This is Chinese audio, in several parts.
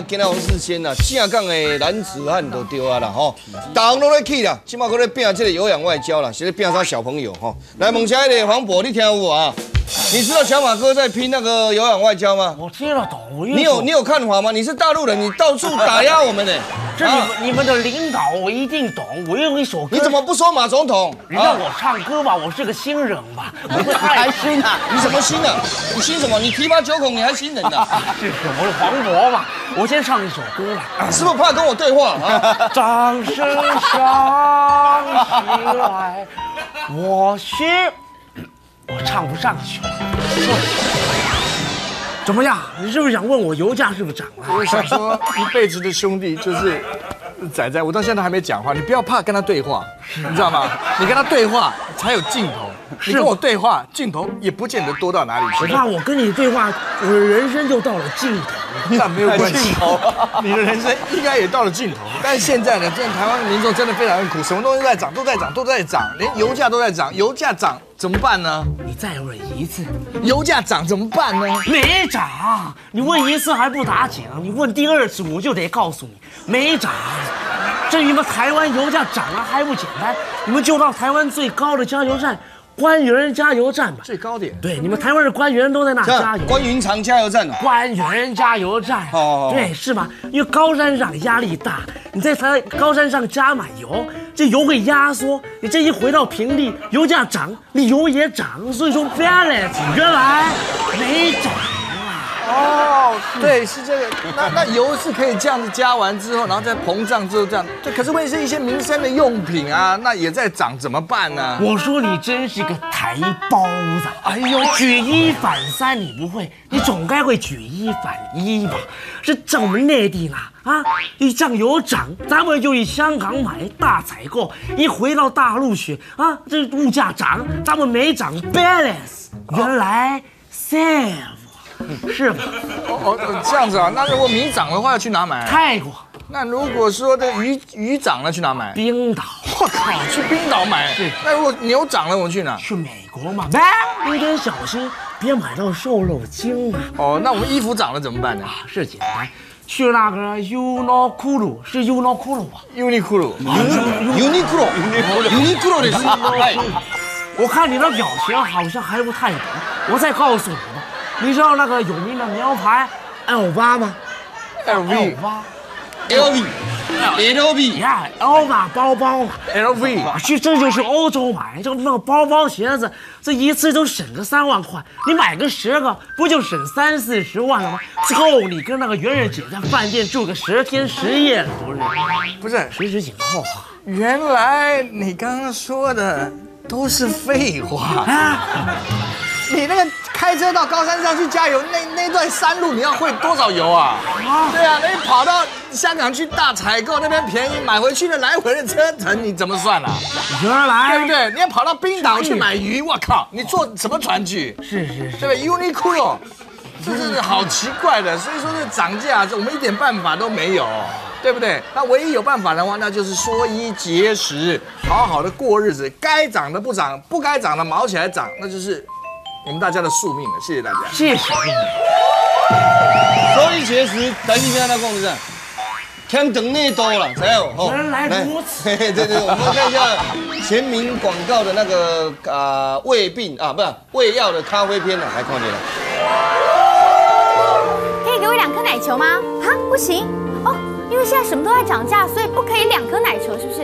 今日王世坚呐，正港的男子汉都对啊啦吼，大拢咧去啦，起码搁咧拼这个有氧外交啦，是咧拼啥小朋友吼。来问下一个黄渤，你听有无啊？你知道小马哥在拼那个有氧外交吗？我听得懂，我你有你有看法吗？你是大陆人，你到处打压我们呢。这你们你们的领导我一定懂。我有一首歌，你怎么不说马总统？你让我唱歌吧，我是个新人吧，我会太新啊。你什么新啊？你新什么？你提拔九孔，你还新人呢？是是，我是黄渤嘛。我先唱一首歌吧。是不是怕跟我对话啊？掌声响起来，我需。我唱不上去了，怎么样？你是不是想问我油价是不是涨了？我想说，一辈子的兄弟就是仔仔，我到现在还没讲话，你不要怕跟他对话，你知道吗？你跟他对话才有镜头，你跟我对话，镜头也不见得多到哪里去。怕我跟你对话，我的人生就到了尽头。那没有关系，你的人生应该也到了尽头。但是现在呢，现在台湾民众真的非常苦，什么东西在涨，都在涨，都在涨，连油价都在涨，油价涨。怎么办呢？你再问一次，油价涨怎么办呢？没涨，你问一次还不打紧，你问第二次我就得告诉你，没涨。至于嘛，台湾油价涨了还不简单，你们就到台湾最高的加油站。官员加油站吧，最高点。对，你们台湾的官员都在那加油。关云长加油站呢？官员加油站。哦，对，是吧？因为高山上压力大，你在台高山上加满油，这油会压缩，你这一回到平地，油价涨，你油也涨，所以说 balance 原来没涨。哦，对，是这个。那那油是可以这样子加完之后，然后再膨胀之后这样。对，可是问题是一些民生的用品啊，那也在涨，怎么办呢？我说你真是个台包子。哎呦，举一反三你不会，你总该会举一反一吧？是我们内地啦，啊，一酱油涨，咱们就以香港买大采购，一回到大陆去啊，这物价涨，咱们没涨 balance，原来 save。是吗？哦哦，这样子啊。那如果米涨的话，要去哪买？泰国。那如果说这鱼鱼涨了，去哪买？冰岛。我靠，去冰岛买。对。那如果牛涨了，我们去哪？去美国嘛。有点小心，别买到瘦肉精啊。哦，那我们衣服涨了怎么办呢？是简单，去那个 Uniqlo，是 Uniqlo 吧？Uniqlo，Uniqlo，Uniqlo 的是。我看你的表情好像还不太懂，我再告诉你吧。你知道那个有名的名牌 L 八吗？L V 八，L V L V 呀，L 八包包嘛，L V 去这就是欧洲买，就那个包包鞋子，这一次都省个三万块，你买个十个不就省三四十万了吗？够你跟那个袁仁姐在饭店住个十天十夜了，不是？不是，十指紧扣啊！原来你刚刚说的都是废话啊！你那个。开车到高山上去加油，那那段山路你要会多少油啊？对啊，你跑到香港去大采购，那边便宜，买回去的来回的车程你怎么算啊？原来对不对？你要跑到冰岛去买鱼，我靠，你坐什么船去？是是是，对不对？Uniqlo，这是好奇怪的，所以说这涨价，我们一点办法都没有，对不对？那唯一有办法的话，那就是说一节食，好好的过日子，该涨的不涨，不该涨的毛起来涨，那就是。我们大家的宿命了，谢谢大家，谢谢。所以其实，等一下他讲的是，天等内多了，才有哦。原来如此。对对对，我们看一下全民广告的那个啊胃病啊，不是胃药的咖啡片了，来看你了。可以给我两颗奶球吗？啊，不行哦，因为现在什么都在涨价，所以不可以两颗奶球，是不是？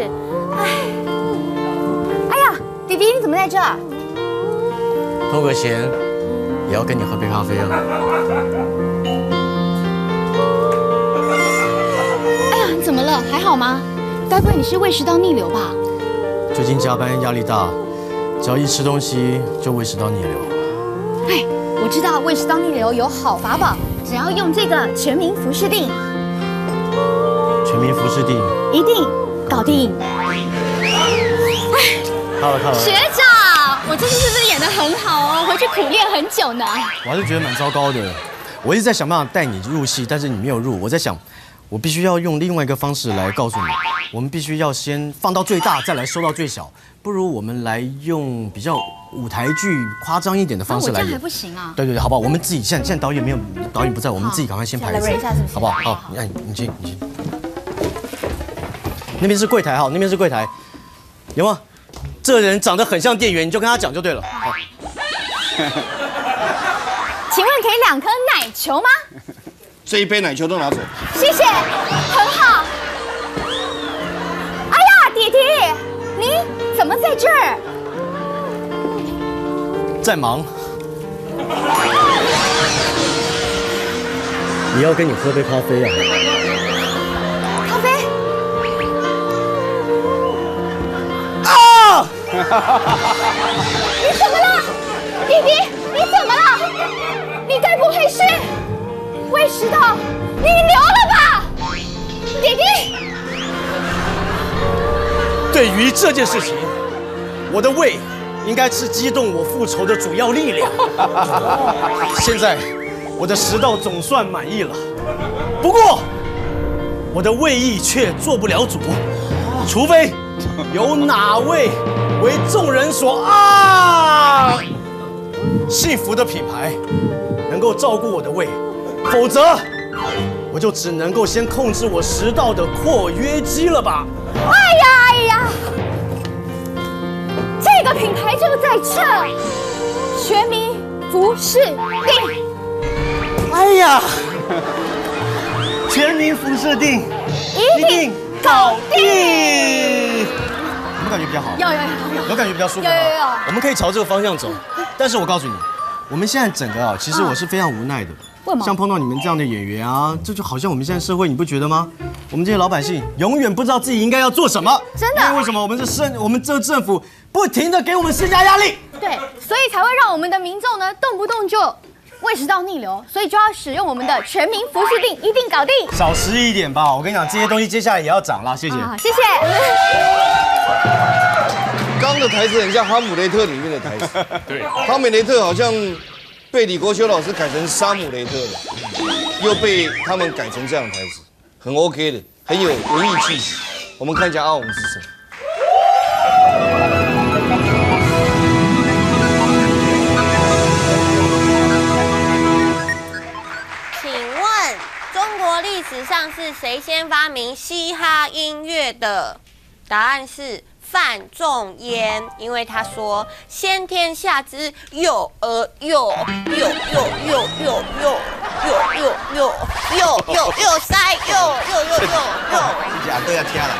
哎，哎呀，弟弟你怎么在这？偷个闲，也要跟你喝杯咖啡啊！哎呀，你怎么了？还好吗？该不会你是胃食道逆流吧？最近加班压力大，只要一吃东西就胃食道逆流。哎，我知道胃食道逆流有好法宝，只要用这个全民服饰定。全民服饰定，一定搞定。哎，看了看了，学长。我这次是不是演得很好哦？回去苦练很久呢。我还是觉得蛮糟糕的。我一直在想办法带你入戏，但是你没有入。我在想，我必须要用另外一个方式来告诉你，我们必须要先放到最大，再来收到最小。不如我们来用比较舞台剧夸张一点的方式来演。不行啊。对对对，好不好？我们自己现在现在导演没有，导演不在，我们自己赶快先排一下好不好？好，你哎，你去你去。那边是柜台哈，那边是柜台，有吗？这人长得很像店员，你就跟他讲就对了。好，请问可以两颗奶球吗？这一杯奶球都拿走。谢谢，很好。哎呀，弟弟，你怎么在这儿？在忙。你要跟你喝杯咖啡啊？你怎么了，弟弟？你怎么了？你该不会是胃食道逆流了吧，弟弟？对于这件事情，我的胃应该是激动我复仇的主要力量。现在我的食道总算满意了，不过我的胃意却做不了主，除非有哪位为众人所爱幸福的品牌能够照顾我的胃，否则我就只能够先控制我食道的括约肌了吧。哎呀哎呀，这个品牌就在这，全民服饰定。哎呀，全民服饰定一定搞定！有感觉比较好？有感觉比较舒服吗有有有我们可以朝这个方向走，但是我告诉你，我们现在整个啊，其实我是非常无奈的。为什么像碰到你们这样的演员啊，这就好像我们现在社会，你不觉得吗？我们这些老百姓永远不知道自己应该要做什么。真的因为为什么我们这政我们这政府不停的给我们施加压力？对，所以才会让我们的民众呢动不动就胃食道逆流，所以就要使用我们的全民服饰定，一定搞定。少食一点吧，我跟你讲，这些东西接下来也要涨啦，谢谢。好，谢谢。刚 刚的台词很像《哈姆雷特》里面的台词。对，哈姆雷特好像被李国修老师改成沙姆雷特了，又被他们改成这样的台词，很 OK 的，很有文艺气息。我们看一下阿红是谁。先发明嘻哈音乐的？答案是范仲淹，因为他说先天下之幼儿幼幼幼幼幼幼幼幼幼幼幼幼塞幼幼幼幼幼这都要听了。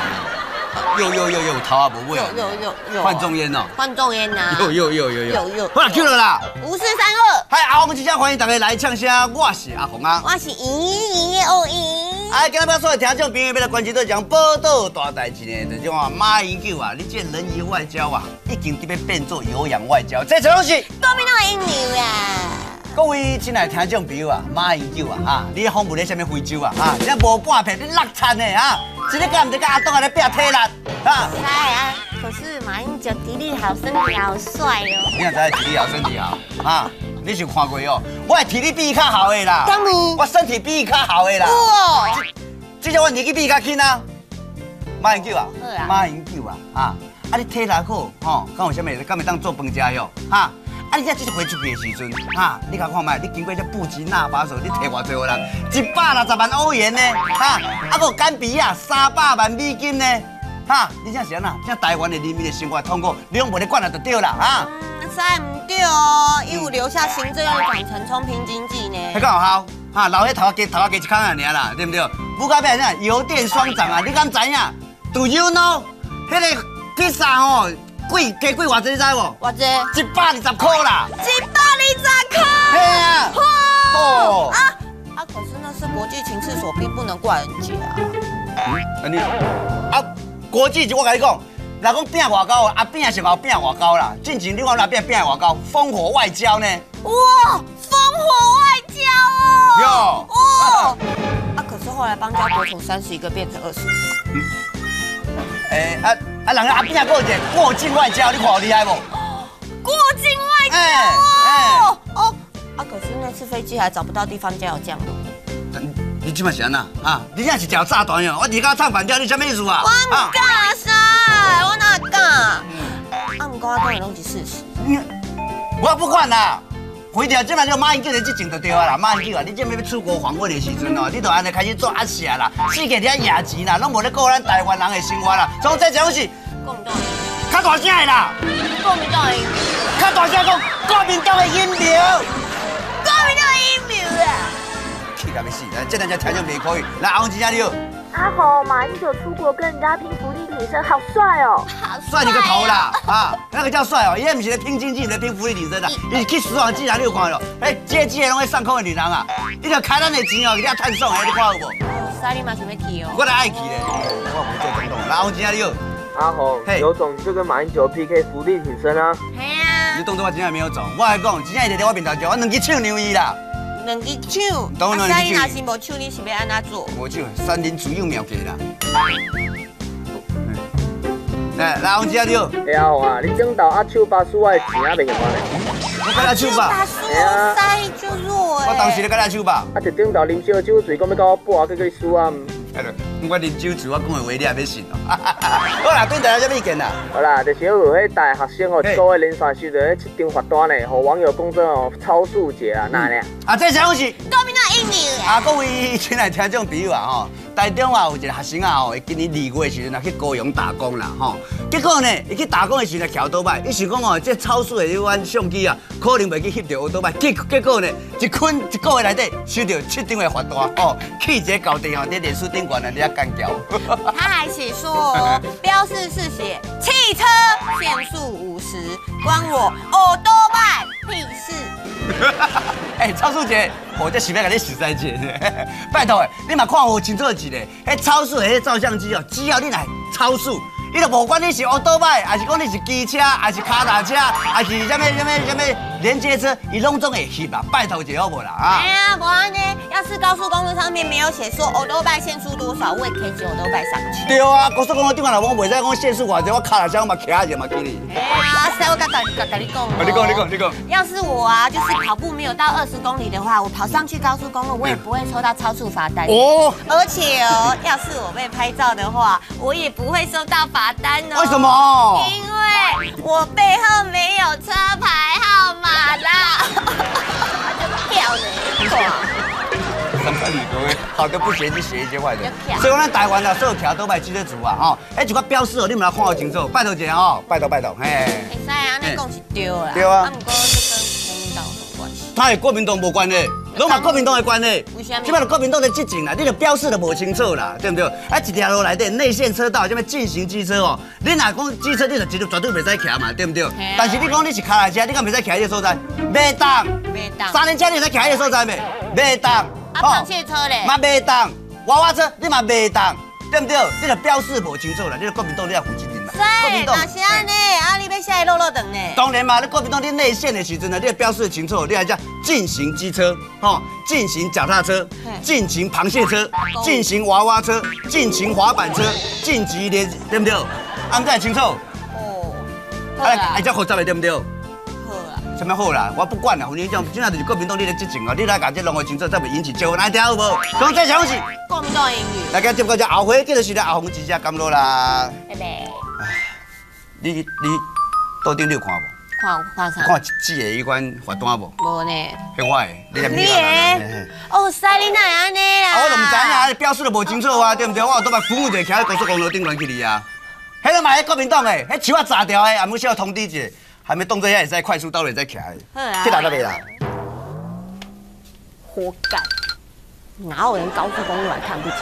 又又又又头啊不会幼幼幼幼范仲淹哦，范仲淹呐，又又又又幼幼好了，Q 了啦。五四三二，嗨，阿红，即将欢迎大家来唱声，我是阿红啊。我是咦咦哦咦。哎，今日要所有听众朋友要来关注到一项报道大代志呢，就种啊马英九啊，你这人鱼外交啊，已经特别变做有氧外交，这种东西。多米诺音牛啊！各位亲爱的听众朋友啊，马英九啊，哈，你访问咧什么非洲啊，哈，这无半片你落惨的啊，一日干唔得跟阿东啊咧拼体力，啊，哎啊，可是马英九体力好，身体好帅哦。你也知道体力好，身体好，啊，你是看过哦，我的体力比伊较好的啦，当然我身体比伊较好的啦，哇！至少我年纪比伊较轻啊。马英九啊马英九啊，啊，啊你体力好，吼，敢有啥物？敢会当做饭食哟，哈？啊，你这即回出去的时阵，哈，你甲看卖，你经过这布吉纳法索，你摕偌济人？一百六十万欧元呢，哈，啊，个干比啊，三百万美金呢，哈，你这是安那？这台湾的人民的生活通过，你拢无咧管了就对啦，哈。嗯，实唔对哦，伊有留下行政院长陈冲拼经济呢。迄个有效？哈，留迄头家头家一空啊，尔啦，对不对？不到变啥？油电双涨啊！你敢知影？Do you know？迄个披萨吼，贵加贵偌济，你知无？我这一百二十块啦！一百二十块。嘿啊！哦，啊啊！可是那是国际情势所逼，不能怪人家啊。啊你啊，国际我跟你讲，若讲拼外交啊，拼是嘛拼外交啦。进前你看那拼拼外交，烽火外交呢？哇，烽火外交哦。哟哦。啊，可是后来邦交国从三十一个变成二十。诶啊啊，人家啊拼还有一个过境外交，你看有厉害不？过境外交哎哦。哦。啊，可是那次飞机还找不到地方加油降落。你你即摆是安那啊？你也是条炸弹哟！我而家唱反调，你什么意思啊？我唔敢噻，我哪敢？啊，唔过我讲的拢是事实。你我不管啦。回调，即摆就马英九的执政就对啊啦。马英九啊，你这要出国访问的时阵哦，你都安尼开始做阿下啦，世界遐野钱啦，拢无咧顾咱台湾人的生活啦。从这讲是国民党赢，较大声的啦，国民党赢，较大声讲国民党的阴谋。国民党赢苗啊！气到要死！来，这两只条件未可以。来，红姐姐你好，阿红，马英九出国跟人家拼福利挺身，好帅哦！帅你个头啦！啊，那个叫帅哦，伊也不是在拼经济，在拼福利挺身的。你去死亡机场你有看到？哎，接机的拢会上空的女人啊，你着开咱的钱哦，给你探送的，你看有无？沙利马想要去哦。我来爱去咧，我不做总统。来，红姐姐你有，阿红嘿，有种就跟马英九 PK 福利挺身啊！嘿啊你，动作我真正没有走，我来讲，真正伊在我面头叫，我两支手牛伊啦，两只手。当然手若是无手，你是要安怎做？无手三林主要妙计啦。来，来，红姐姐你好，哎阿红啊，你等到阿手把输我的钱啊袂用完嘞，我跟他手吧，把输塞就弱哎。我当时咧甲阿手把。啊就等到啉烧酒醉，讲要甲我搏啊，去去输啊！我啉酒醉，我讲的话你也要信哦。好啦，对大家什么意见啦？好啦，就是有迄大学生哦，嘿一个月连续收到迄七张罚单呢，互网友公证哦超速节啊，那呢？啊，这啥东西？国民党赢苗啊！啊，各位亲爱听众朋友啊，吼，台中啊有一个学生啊，吼，伊今年二月的时阵啊去高雄打工啦，吼，结果呢，伊去打工的时阵桥倒摆，伊想讲哦，这超速的迄款相机啊，可能袂去翕到乌倒摆，结结果呢，一困一个月内底收到七张的罚单，哦，气一个高地吼，在脸书顶悬啊，你啊干叫。他还写说，标示是写汽车限速五十，关我耳朵拜屁事。哎，超速姐，我这是要跟你实在节呢。拜托诶，你嘛看我清楚一点，哎超速的照相机哦，只要你来超速，伊就无管你是奥多麦，还是讲你是机车，还是卡达车，还是什么什么什么连接车，伊拢总会翕啦。拜托一下好无啦啊哎？呀，不然呢？要是高速公路上面没有写说耳朵拜限速多少，我也可以骑耳朵拜上去。对啊，高速公路顶下来，我袂使讲限速偌济，我卡达车我嘛骑下就嘛去你。哎呀，所以我刚刚跟跟你讲哦，你讲你讲你讲。要是我啊，就是跑步没有到二十公里的话，我跑上去高速公路，我也不会抽到超速罚单。哦，而且哦，要是我被拍照的话，我也不会收到罚单哦。为什？么？因为我背后没有车牌号码啦。就跳呢，三百里都会，好的不学就学一些坏的。所以咱台湾的，所有桥都卖记得住啊，吼，哎，一个标示哦，你们来看好清楚，拜托一下哦，拜托拜托，嘿。会使啊，你讲是对啦。对啊啊，不过这跟国民党有什么关系？他与国民党无关系，拢嘛国民党的关系为什么。即摆就国民党的执政啦，你的标示都无清楚啦，对不对？啊，一条路内底内线车道，什么进行机车哦，你若讲机车，你就绝对绝对袂使骑嘛，对不对啊？但是你讲你是卡来车，你敢袂使骑迄个所在？袂当。袂当。三轮车你会使骑迄个所在袂？袂当。啊，螃蟹车嘞？嘛袂当。娃娃车你嘛袂当，对不对？你的标示无清楚啦，你著国民党你要负责。国对，民党那是安尼，啊，你要下来落落等呢？当然嘛，你国民党你内线的时阵呢，你要标示清楚，你还叫进行机车，吼，进行脚踏车，进行螃蟹车，进行娃娃车，进行滑板车，晋级连，对不对？安在清楚，哦，好哎，啦哎，，叫复杂的对不对？好啦。什么好啦？我不管啦，反正这种现在就是国民党你的执政哦，你来搞这弄个清楚，才袂引起纠纷，来听有无？讲这啥东西？国民党英语，大家接过只后悔，记得是咧后红之家甘露啦。拜拜。你你到顶你有看无？看看啥？看纸的迄款罚单无？无呢。迄我的，你念你嘿嘿的？哦，塞你哪会安尼啦？啊，我都毋知影，标示都无清楚啊，对不对？我有都把父母就徛在高速公路顶端去哩啊。迄个嘛迄国民党诶，迄树啊炸掉的，还要需要通知一下，还没动作遐会使快速道路会使徛好啊的。去哪都袂啦。活该！哪有人高速公路还看不起？